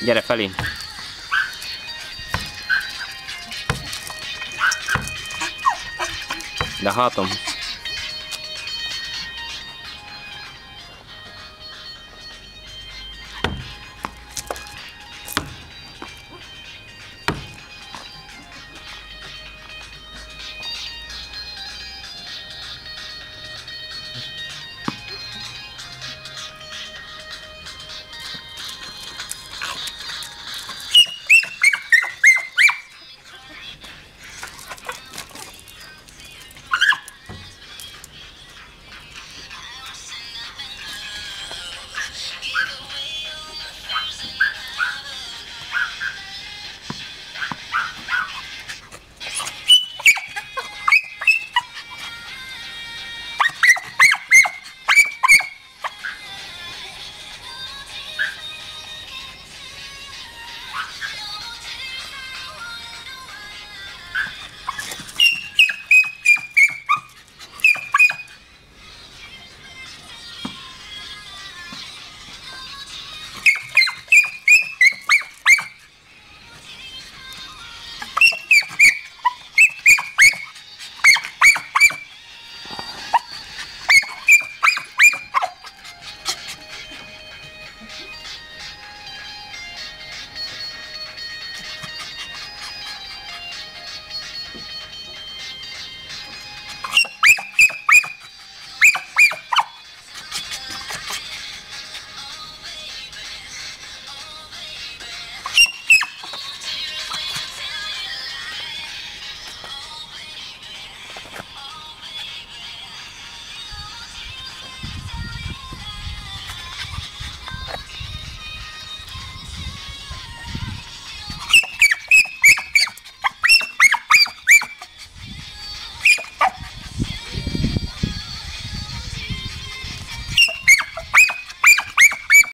Gyere felé. De hátom.